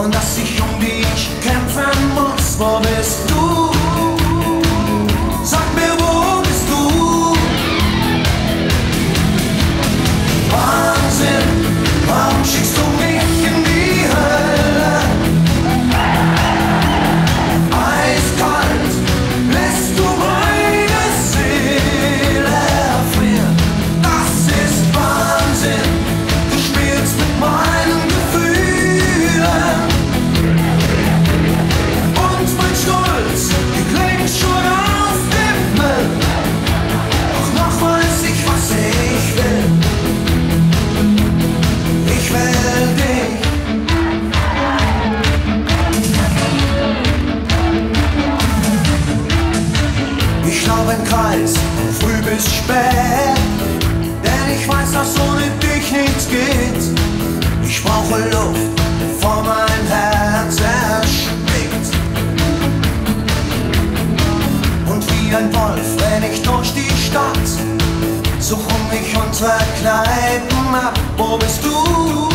und dass ich um dich kämpfen muss. Wo bist du? Im Kreis, früh bis spät. Denn ich weiß, dass ohne dich nichts geht. Ich brauche Luft, bevor mein Herz erstickt. Und wie ein Wolf renn ich durch die Stadt. Suche mich unsere Kneipen ab. Wo bist du?